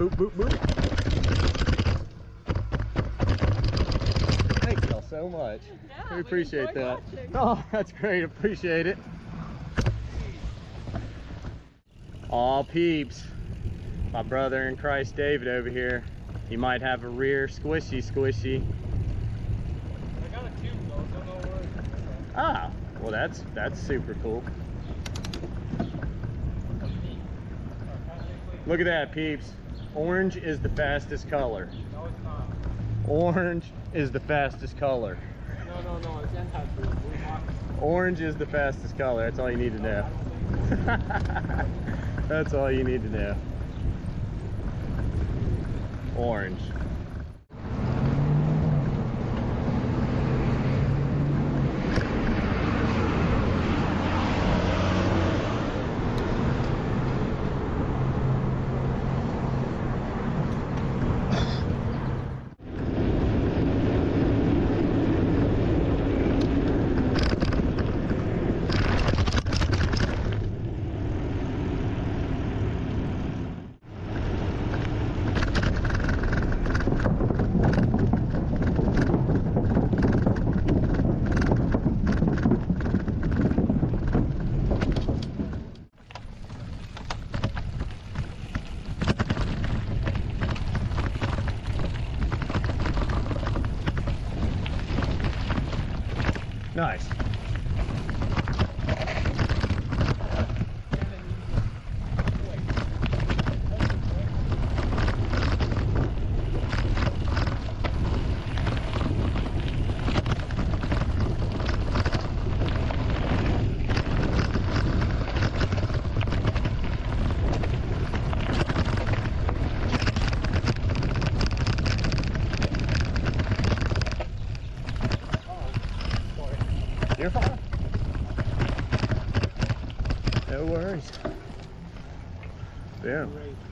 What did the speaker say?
Boop, boop, boop. Thank y'all so much. Yeah, we we appreciate enjoyed that. watching. Oh, that's great. Appreciate it. Aw, peeps. My brother in Christ, David, over here. He might have a rear squishy squishy. I got a tube though, don't know where Ah, well that's that's super cool. Look at that, peeps. Orange is the fastest color. No, it's not. Orange is the fastest color. No, no, no, it's anti-blue. Orange is the fastest color. That's all you need to know. That's all you need to know. Orange. Nice. You're fine. No worries. Great.